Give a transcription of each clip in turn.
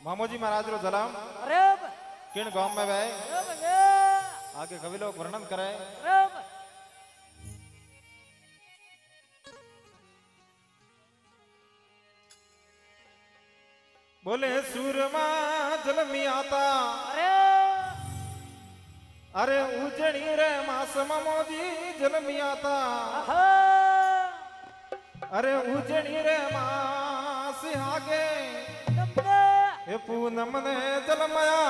मामोजी महाराज रो Tzalam. अरे किन गाँव में भैया आगे कवि लोग वर्णन करे। बोले सूरमा जलमी आता। अरे अरे उजणी रे मास मोदी जन्मिया था अरे उजड़ी रे मास आगे। पूनम ने जलमया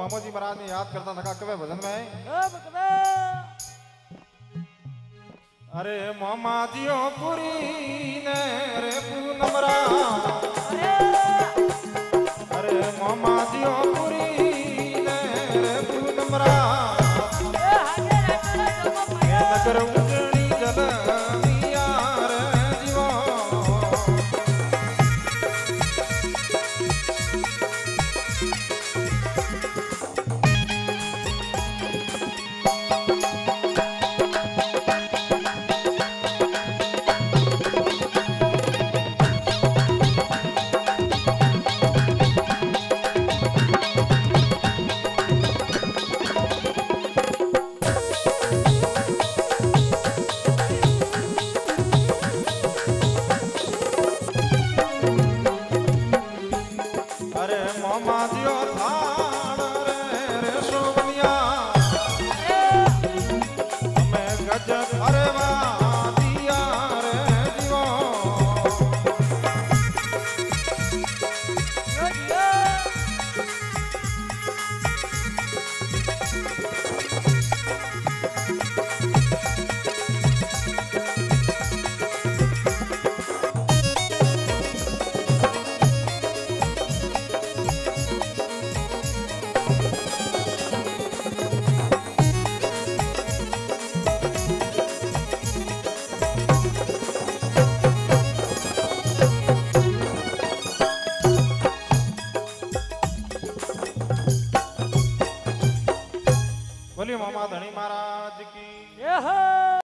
मामोजी महाराज ने याद करता था कवे भजन में अरे मामा जियो पुरी ने रे पूनमरा। अरे। अरे मामा जियो पुरी ने रे पूनमरा। ए हागे रहता ये पाया नगर Para...